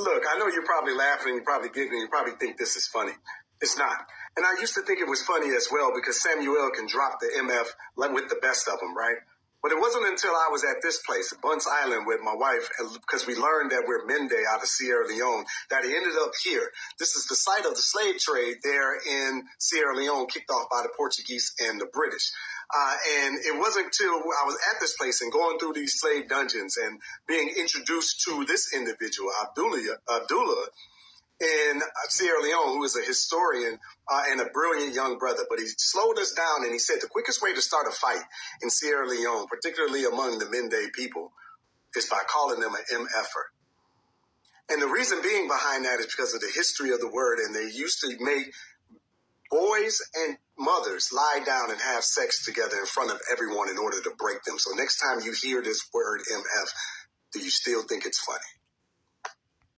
Look, I know you're probably laughing, you're probably giggling, you probably think this is funny. It's not. And I used to think it was funny as well because Samuel can drop the MF with the best of them, right? But it wasn't until I was at this place, Bunce Island, with my wife, because we learned that we're Mende out of Sierra Leone, that he ended up here. This is the site of the slave trade there in Sierra Leone, kicked off by the Portuguese and the British. Uh, and it wasn't until I was at this place and going through these slave dungeons and being introduced to this individual, Abdullah, Abdullah in Sierra Leone, who is a historian uh, and a brilliant young brother, but he slowed us down and he said the quickest way to start a fight in Sierra Leone, particularly among the Mende people, is by calling them an MFer. And the reason being behind that is because of the history of the word, and they used to make boys and mothers lie down and have sex together in front of everyone in order to break them. So next time you hear this word MF, do you still think it's funny?